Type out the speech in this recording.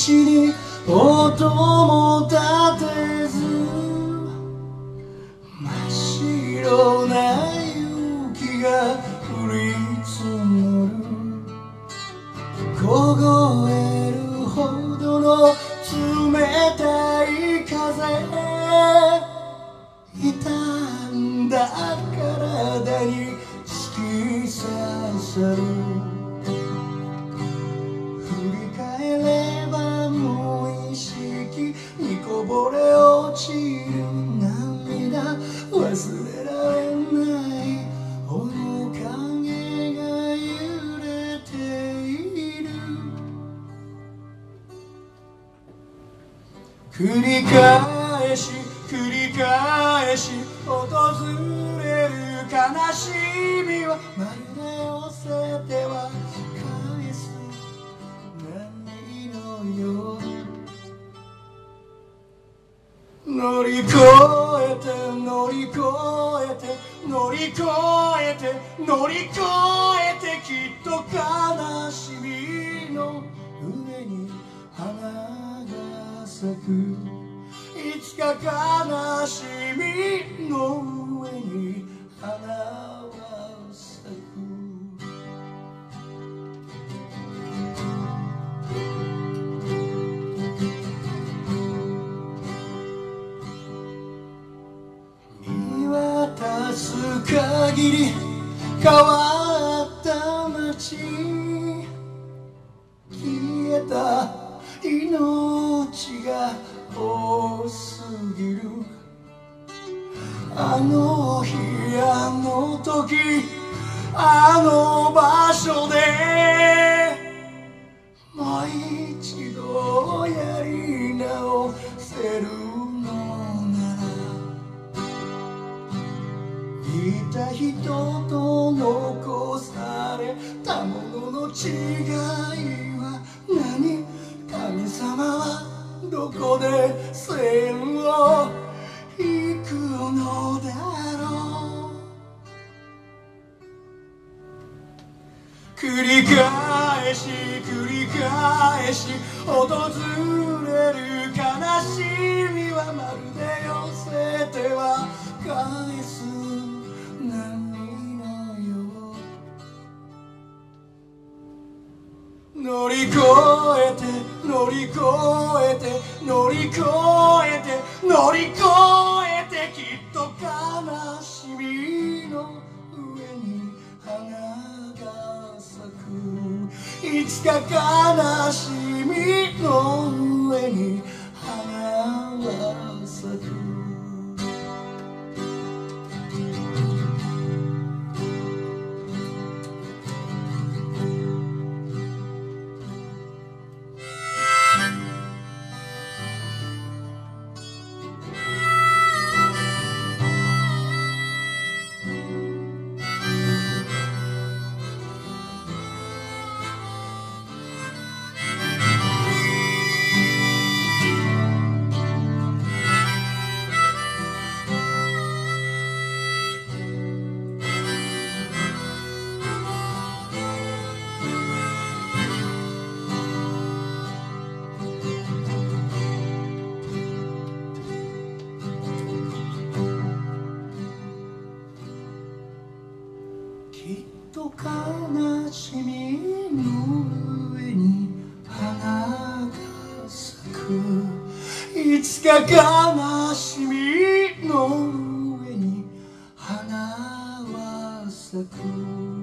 地に音も立てず真っ白な雪が降り積もる凍えるほどの冷たい風。傷んだ体に突き刺さる繰り返し繰り返し訪れる悲しみはまるで寄せては返す波のよう。乗り越えて乗り越えて乗り越えて乗り越えてきっと悲しみの上に花咲くいつか悲しみの上に花は咲く見渡す限り変わった街。消えた命が多すぎる。あの日あの時あの場所でもう一度やり直せるのならいた人と残されたものの違いどこで線を引くのだろう。繰り返し繰り返し訪れる悲しみはまるで寄せては返す波のよ。乗り越えて乗り越えて乗り越えて乗り越えてきっと悲しみの上に花が咲くいつか悲しみの上に花が咲く。悲しみの上に花が咲く。いつか悲しみの上に花は咲く